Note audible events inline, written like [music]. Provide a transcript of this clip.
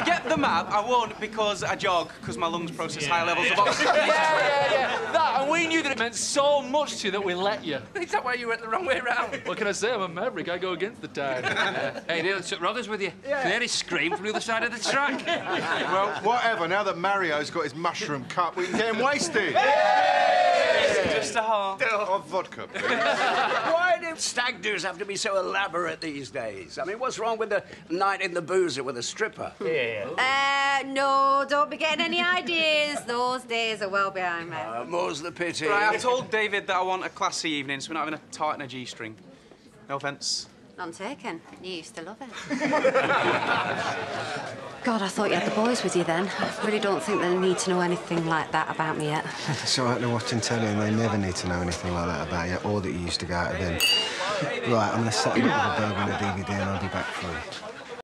forget the map. I won't because I jog because my lungs process high levels of oxygen. [laughs] Yeah, yeah, yeah. That, and we knew that it meant so much to you that we let you. [laughs] Is that why you went the wrong way round? What can I say? I'm a maverick. I go against the tide. [laughs] Hey, Neil, took Rothers with you. Yeah. Clearly screamed from the other side of the track. Well, whatever. Now that Mario's got his mushroom cup, we can get him wasted. Just a half. Of vodka, please. [laughs] Why do stag do's have to be so elaborate these days? I mean, what's wrong with the night in the boozer with a stripper? Uh, no, don't be getting any ideas. Those days are well behind me. Uh, more's the pity. Right, I've told David that I want a classy evening, so we're not having a tart and a G-string. No offence. None taken. You used to love it. [laughs] God, I thought you had the boys with you then. I really don't think they need to know anything like that about me yet. So out there watching telly and they never need to know anything like that about you or that you used to go out of them. Right, I'm going to set them up with a burger and a DVD and I'll be back for you.